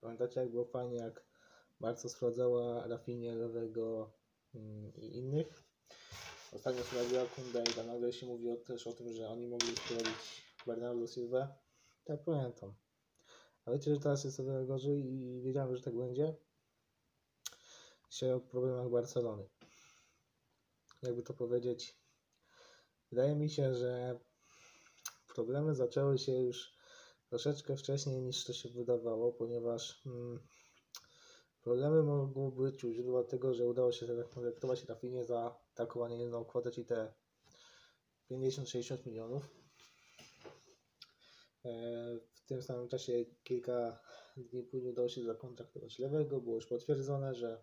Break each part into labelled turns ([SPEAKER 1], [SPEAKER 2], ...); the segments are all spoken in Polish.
[SPEAKER 1] Pamiętacie jak było fajnie, jak bardzo sprawdzała Rafinie, Lewego mm, i innych? Ostatnio sprawdziła Kundę i nagle się mówi też o tym, że oni mogli wprowadzić Bernardo Silva. Tak pamiętam. A wiecie, że teraz jest o wiele gorzej i wiedziałem, że tak będzie? Dzisiaj o problemach Barcelony. Jakby to powiedzieć, wydaje mi się, że problemy zaczęły się już troszeczkę wcześniej niż to się wydawało, ponieważ mm, problemy mogą być u źródła tego, że udało się zakolektować Rafinie za taką, inną kwotę, czyli te 50-60 milionów. E, W tym samym czasie kilka dni później udało się zakontraktować Lewego. Było już potwierdzone, że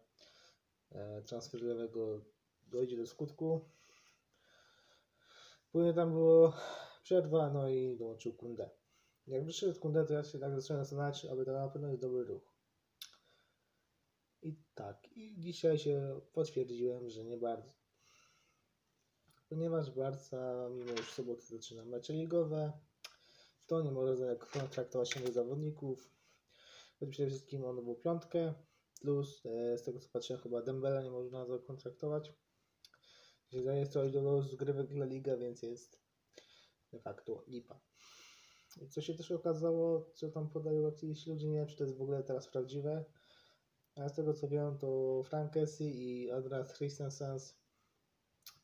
[SPEAKER 1] e, transfer Lewego dojdzie do skutku. Później tam było przerwa, no i dołączył Kunde. Jak wyszedł Kunde, to ja się tak zacząłem zastanawiać, aby to na pewno jest dobry ruch. I tak, i dzisiaj się potwierdziłem, że nie bardzo. Ponieważ Barca, mimo już w sobotę zaczyna mecze ligowe, to nie może kontraktować nowych zawodników. Choć przede wszystkim on był piątkę, plus e, z tego co patrzę chyba Dembele nie można zakontraktować. Się zarejestrować do rozgrywek dla Liga, więc jest de facto lipa. Co się też okazało, co tam podają jakiś ludzie, nie wiem czy to jest w ogóle teraz prawdziwe, ale z tego co wiem, to Frank Kessie i Andreas Christensen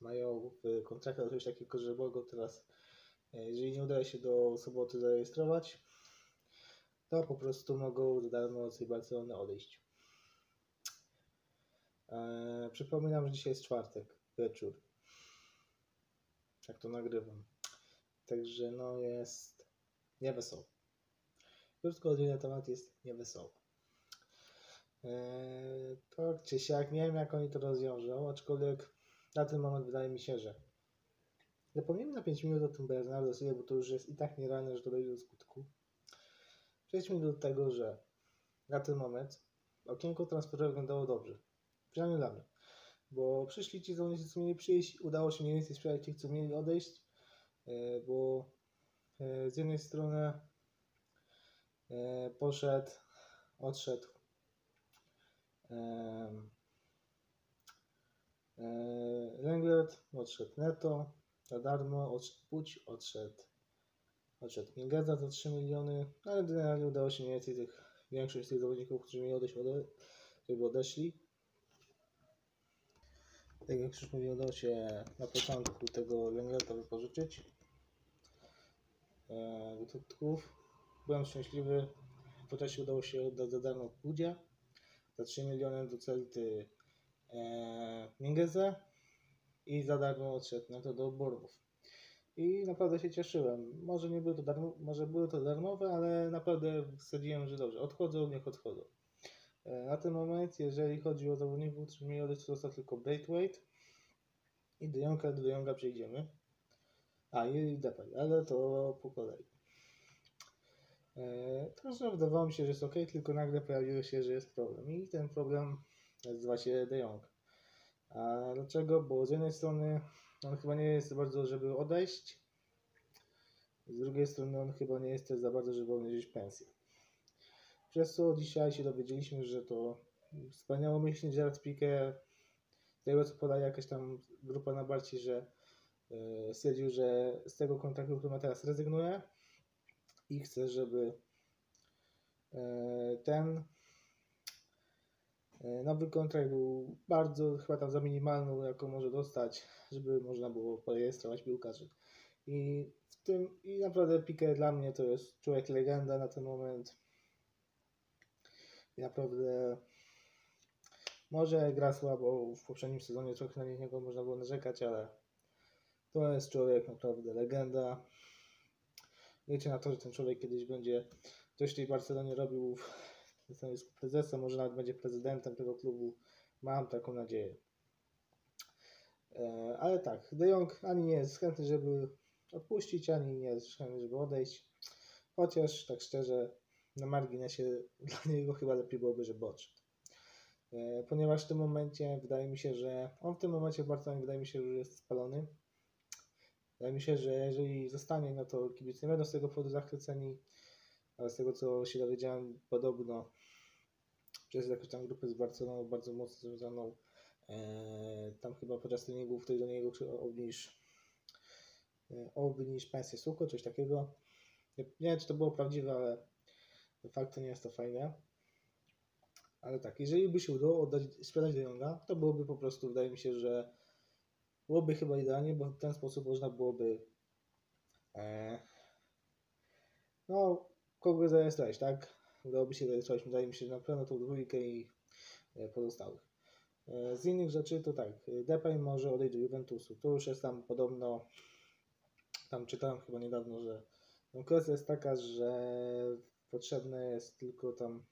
[SPEAKER 1] mają w kontraktach coś takiego, że mogą teraz, e, jeżeli nie udaje się do soboty zarejestrować, to po prostu mogą za darmo z Barcelony odejść. Eee, przypominam, że dzisiaj jest czwartek, wieczór. Jak to nagrywam. Także no jest niewesoło. Krótko odwiedziny temat jest niewesoło. Eee, tak czy siak, nie wiem jak oni to rozwiążą, aczkolwiek na ten moment wydaje mi się, że zapomnijmy na 5 minut o tym Bernardo Silva, bo to już jest i tak nierealne, że to dojdzie do skutku. Przejdźmy do tego, że na ten moment okienko transferowe wyglądało dobrze. Przynajmniej dla mnie. Bo przyszli ci zawodnicy, co mieli przyjść, udało się mniej więcej sprzedać tych, co mieli odejść, e, bo z jednej strony e, poszedł, odszedł e, Lenglet, odszedł Neto, za darmo, odszedł Puć, odszedł odszedł Mingeza za 3 miliony, ale generalnie udało się mniej więcej tych, większość tych zawodników, którzy mieli odejść, ode, żeby odeszli. Tak jak już mówiłem, udało się na początku tego Lengleta wypożyczyć. E, wytutków. Byłem szczęśliwy. Po czasie udało się oddać za darmo Pudzie za 3 miliony do Celty e, Mingeza i za darmo odszedł na to do Bormów. I naprawdę się cieszyłem. Może nie były to, darmo, może były to darmowe, ale naprawdę stwierdziłem, że dobrze, odchodzą, niech odchodzą. E, Na ten moment, jeżeli chodzi o zawodników, którzy mieli odejść, to został tylko Braithwaite i do Jonga, do Jonga przejdziemy. A, i Depay, ale to po kolei. Także wydawało mi się, że jest ok, tylko nagle pojawiło się, że jest problem. I ten problem nazywa się De Jong. A dlaczego? Bo z jednej strony on chyba nie jest za bardzo, żeby odejść. Z drugiej strony on chyba nie jest też za bardzo, żeby obniżyć pensję. Przez co dzisiaj się dowiedzieliśmy, że to wspaniałomyślny Gerard Piqué, tego co podaje jakaś tam grupa na Barci, że stwierdził, że z tego kontraktu, który ma teraz rezygnuje i chce, żeby yy, ten yy, nowy kontrakt był bardzo, chyba tam za minimalną, jaką może dostać, żeby można było porejestrować piłkarzy. I w tym, i naprawdę Piqué dla mnie to jest człowiek legenda na ten moment. I naprawdę może gra słabo w poprzednim sezonie, trochę na niego można było narzekać, ale to jest człowiek naprawdę legenda. Wiecie na to, że ten człowiek kiedyś będzie coś w tej Barcelonie robił, jest prezesem, może nawet będzie prezydentem tego klubu. Mam taką nadzieję. E, Ale tak, De Jong ani nie jest chętny, żeby odpuścić, ani nie jest chętny, żeby odejść. Chociaż tak szczerze, na marginesie dla niego chyba lepiej byłoby, żeby odszedł. E, Ponieważ w tym momencie wydaje mi się, że on w tym momencie w Barcelonie wydaje mi się, że jest spalony. Wydaje mi się, że jeżeli zostanie, no to kibice nie będą z tego powodu zachwyceni, ale z tego co się dowiedziałem, podobno przez jakąś tam grupę z Barceloną bardzo mocno związaną. E, tam chyba podczas treningów ktoś do niego obniż, e, obniż pensję suko, coś takiego. Nie, nie wiem, czy to było prawdziwe, ale de facto nie jest to fajne. Ale tak, jeżeli by się udało oddać, sprzedać De Jonga, to byłoby po prostu, wydaje mi się, że byłoby chyba idealnie, bo w ten sposób można byłoby e, no, kogo zarejestrować, tak? Udałoby się zarejestrować, wydaje mi się, na pewno tą dwójkę i e, pozostałych. E, z innych rzeczy to tak, Depay może odejść do Juventusu. Tu już jest tam podobno, tam czytałem chyba niedawno, że no, kwestia jest taka, że potrzebne jest tylko tam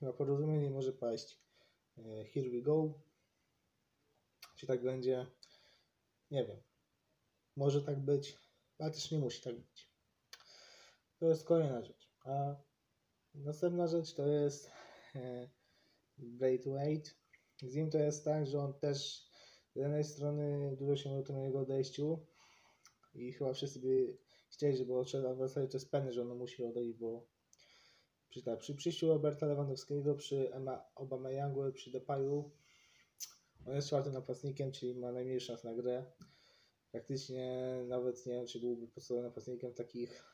[SPEAKER 1] chyba porozumienie może paść e, here we go. Czy tak będzie? Nie wiem. Może tak być, ale też nie musi tak być. To jest kolejna rzecz. A następna rzecz to jest e, Braithwaite. Z nim to jest tak, że on też z jednej strony dużo się mówi o jego odejściu i chyba wszyscy by chcieli, żeby odszedł, a w zasadzie to jest pewne, że on musi odejść, bo przy, tak, przy przyjściu Roberta Lewandowskiego, przy Emma Youngu, przy Depayu, jest czwartym napastnikiem, czyli ma najmniej szans na grę. Praktycznie nawet nie wiem, czy byłby podstawowym napastnikiem w takich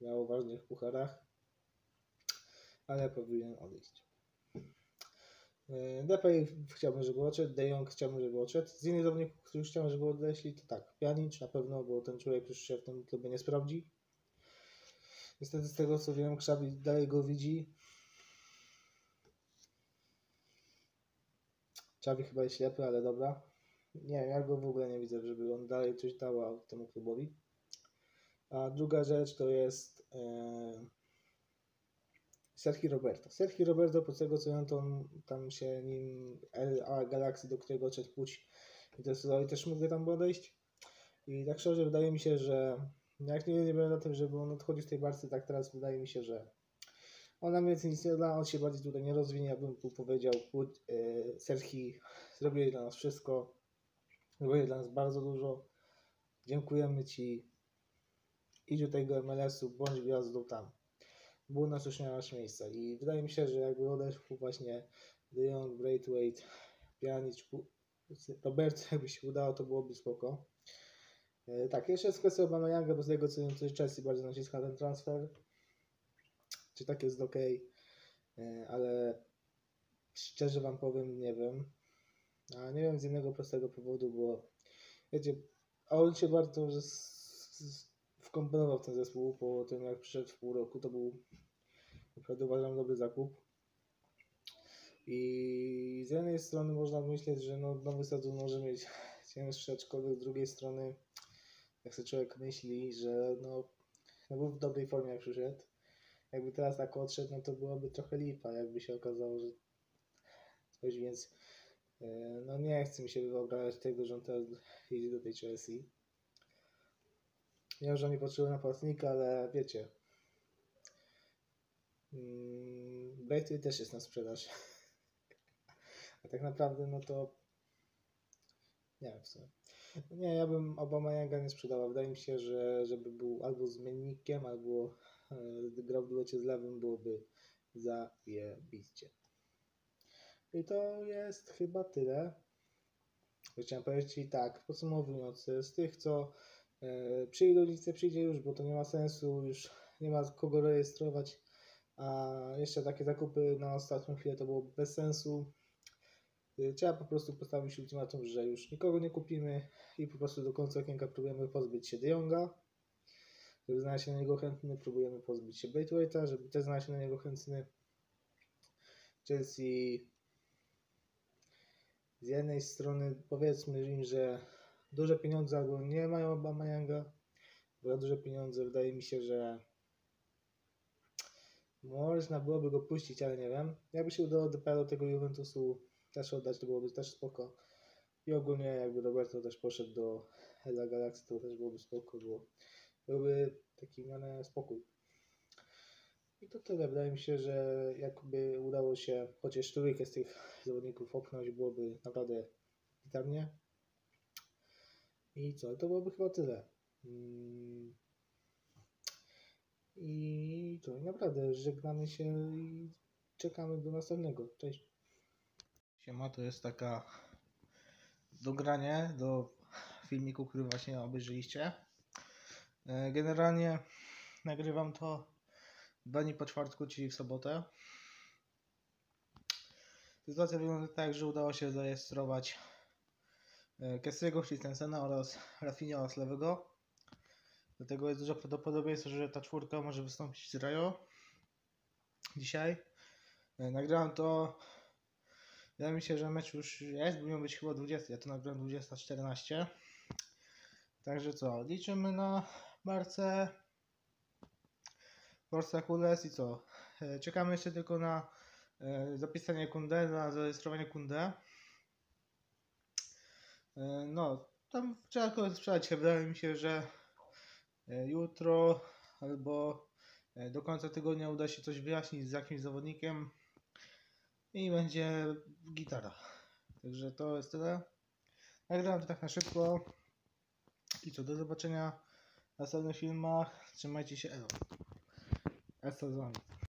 [SPEAKER 1] miało ważnych pucharach, ale powinien odejść. E, Depay chciałbym, żeby odszedł, De Jong chciałbym, żeby odszedł. Z innych zawodników, których chciałbym, żeby odeszli, to tak, Pjanic na pewno, bo ten człowiek już się w tym klubie nie sprawdzi. Niestety z tego co wiem, Krzawi dalej go widzi. Czawi chyba jest ślepy, ale dobra. Nie ja go w ogóle nie widzę, żeby on dalej coś dał temu klubowi. A druga rzecz to jest e, Sergio Roberto. Sergio Roberto, po tego co wiem, to on tam się nim LA Galaxy, do którego odszedł Puć interesował i też mógłby tam odejść. I tak szczerze wydaje mi się, że jak nie, nie będę na tym, żeby on odchodził z tej barcy, tak teraz wydaje mi się, że on nam więcej nic nie da, on się bardziej tutaj nie rozwinie, ja bym tu powiedział, e, Serhi, zrobiłeś dla nas wszystko, zrobiłeś dla nas bardzo dużo, dziękujemy Ci, idź do tego MLS-u, bądź gwiazdą tam. Było nie masz miejsca i wydaje mi się, że jakby odeszł właśnie De Jong, Braithwaite, Pjanic, Robert, jakby się udało, to byłoby spoko. E, tak, jeszcze jest kwestia Obama Younga, bo z tego co wiem, to Chelsea bardzo naciska ten transfer. Czy tak jest ok, e, ale szczerze Wam powiem, nie wiem. A nie wiem z jednego prostego powodu, bo wiecie, a on się bardzo wkomponował w ten zespół po tym, jak przyszedł w pół roku. To był naprawdę uważam dobry zakup. I z jednej strony można myśleć, że no, nowy sezon może mieć cięższy, aczkolwiek z drugiej strony jak sobie człowiek myśli, że no, no był w dobrej formie jak przyszedł, jakby teraz tak odszedł, no to byłoby trochę lipa, jakby się okazało, że coś, więc e, no nie chcę mi się wyobrażać tego, że on teraz jedzie do tej Chelsea. Ja że nie potrzebuję napastnika, ale wiecie, hmm, też jest na sprzedaż. A tak naprawdę, no to nie wiem w sumie. Nie, ja bym Obama Younga nie sprzedała. Wydaje mi się, że żeby był albo zmiennikiem, albo grał w duecie z lewym, byłoby zajebiście. I to jest chyba tyle. Chciałem powiedzieć i tak, podsumowując, z tych, co e, przyjdą, nic przyjdzie już, bo to nie ma sensu, już nie ma kogo rejestrować, a jeszcze takie zakupy na ostatnią chwilę to byłoby bez sensu. Y, trzeba po prostu postawić ultimatum, że już nikogo nie kupimy i po prostu do końca okienka próbujemy pozbyć się De Jonga. Żeby znaleźć się na niego chętny, próbujemy pozbyć się Braithwaite'a, żeby też znaleźć się na niego chętny. Chelsea z jednej strony powiedzmy im, że duże pieniądze albo nie mają bo za duże pieniądze wydaje mi się, że można byłoby go puścić, ale nie wiem. Jakby się udało dopiero do tego Juventusu też oddać, to byłoby też spoko. I ogólnie jakby Roberto też poszedł do Hela Galaxy, to też byłoby spoko, bo byłby taki miany spokój. I to tyle. Wydaje mi się, że jakby udało się chociaż trójkę z tych zawodników opchnąć, byłoby naprawdę gitarnie. I co? To byłoby chyba tyle. Mm. I to naprawdę żegnamy się i czekamy do następnego. Cześć. Siema, to jest taka dogranie do filmiku, który właśnie obejrzeliście. E, Generalnie nagrywam to dwa dni po czwartku, czyli w sobotę. Sytuacja wygląda tak, że udało się zarejestrować Kessiego, Christensena oraz Rafinha oraz Lewego. Dlatego jest duże prawdopodobieństwo, że ta czwórka może wystąpić z Rajo dzisiaj. E, Nagrałem to. Wydaje mi się, że mecz już jest, bo miał być chyba 20. Ja to nagrałem 20.14. Także co, liczymy na Barce. Forza Kules i co? E, Czekamy jeszcze tylko na e, zapisanie Kunde, na zarejestrowanie Kunde. No, tam trzeba go sprzedać. Wydaje mi się, że e, jutro albo do końca tygodnia uda się coś wyjaśnić z jakimś zawodnikiem i będzie gitara. Także to jest tyle. Nagrałem to tak na szybko. I co, do zobaczenia następnych filmach. Trzymajcie się, elo. Wami.